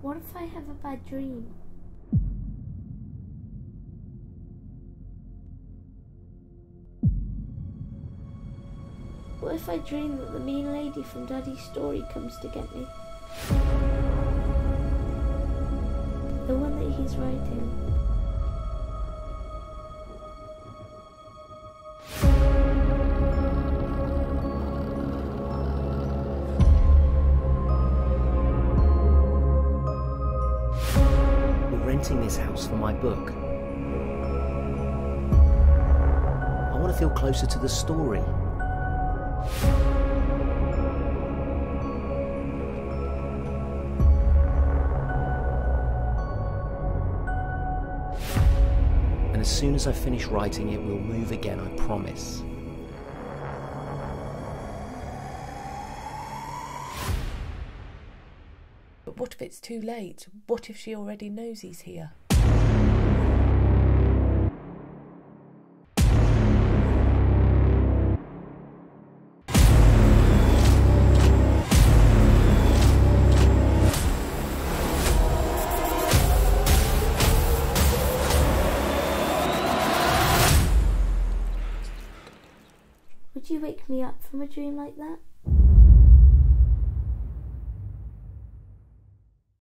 What if I have a bad dream? What if I dream that the mean lady from Daddy's story comes to get me? The one that he's writing. Renting this house for my book. I want to feel closer to the story. And as soon as I finish writing it, we'll move again, I promise. What if it's too late? What if she already knows he's here? Would you wake me up from a dream like that?